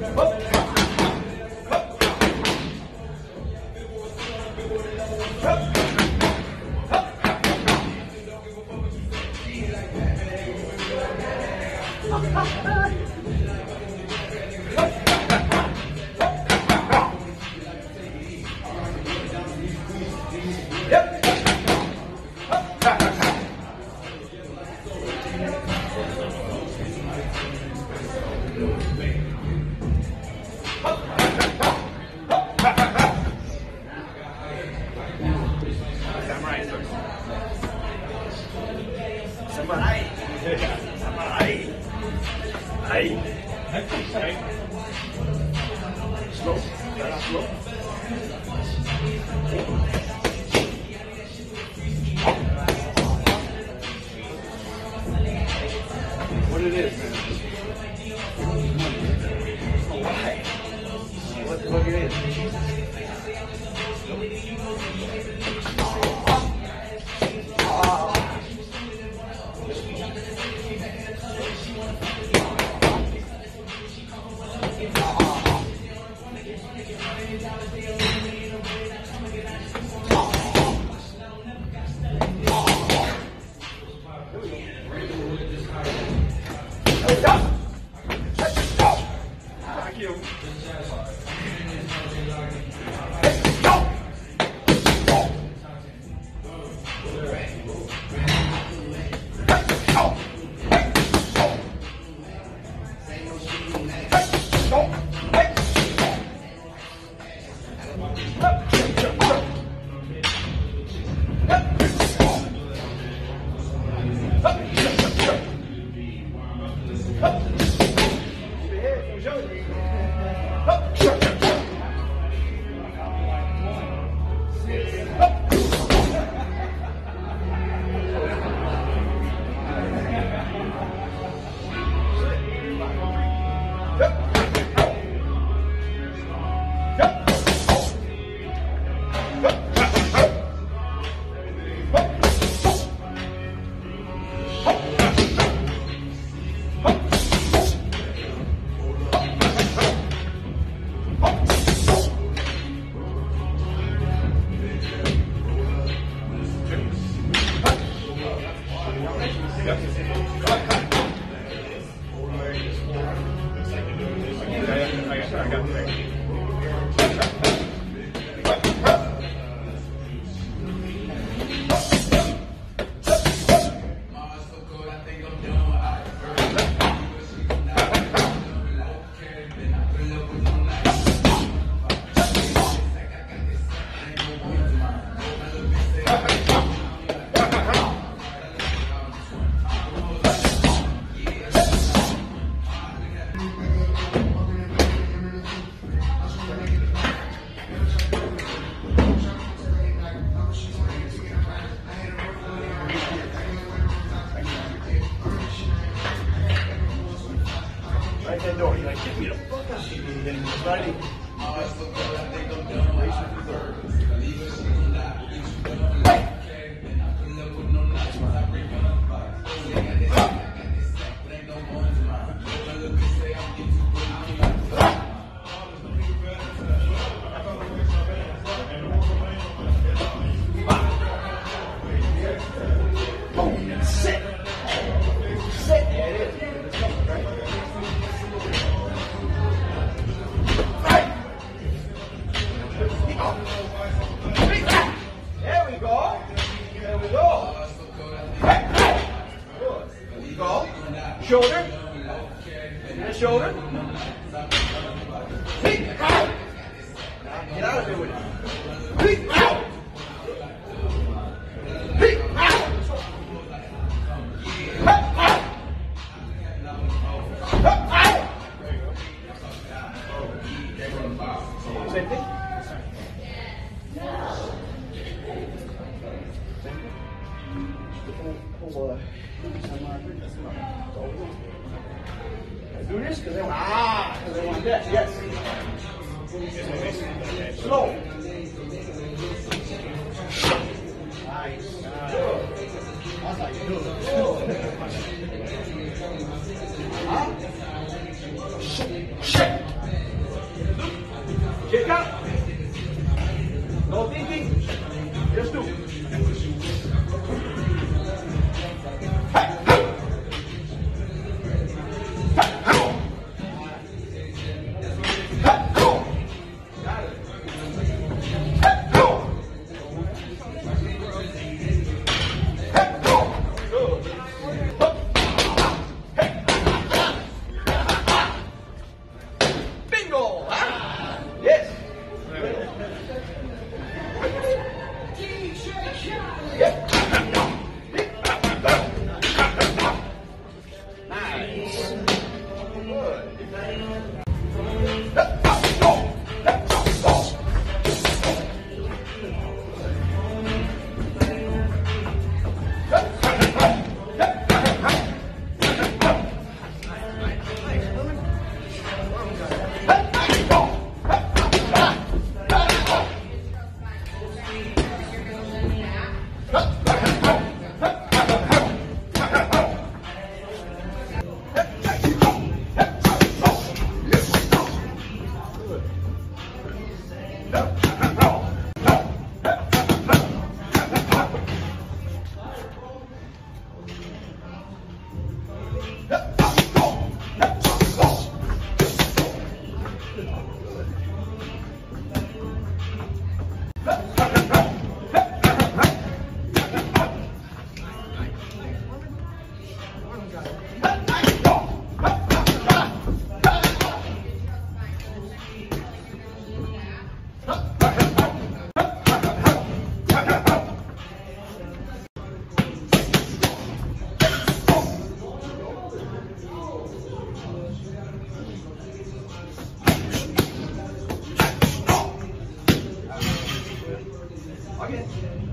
Samurai What it is, man? Why? What, what it is? Then it's right in. Boom. The shoulder. Peek. Out. Get out of there with it. Peek. Out. Peek. Out. Do this because they want ah because they want that. Yes. Slow. Ahead.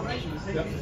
Speed,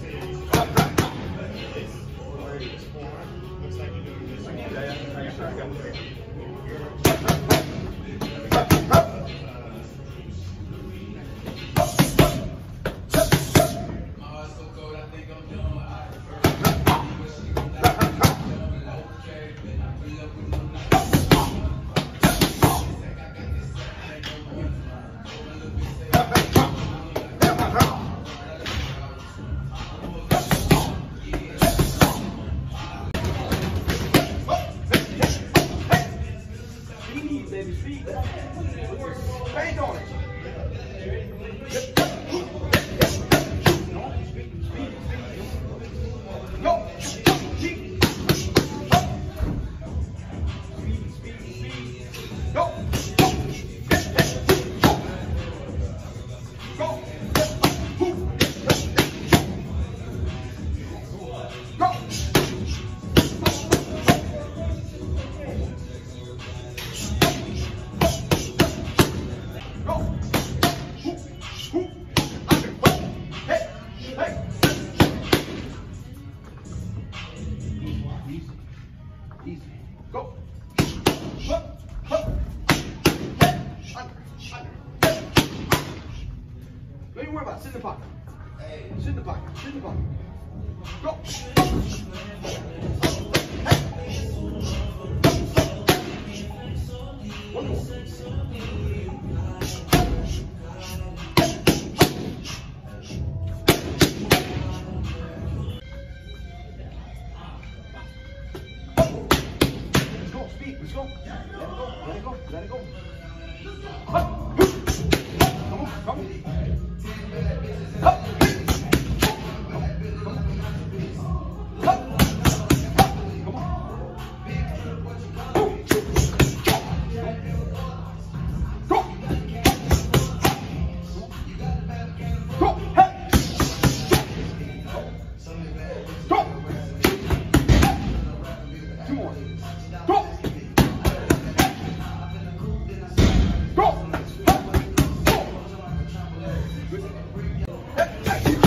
even worry about it. Sit in the pocket. Sit in the pocket. Sit in the pocket. Go. Let's go, speed, let's go. Let it go, let it go, let it go. Hey, hey.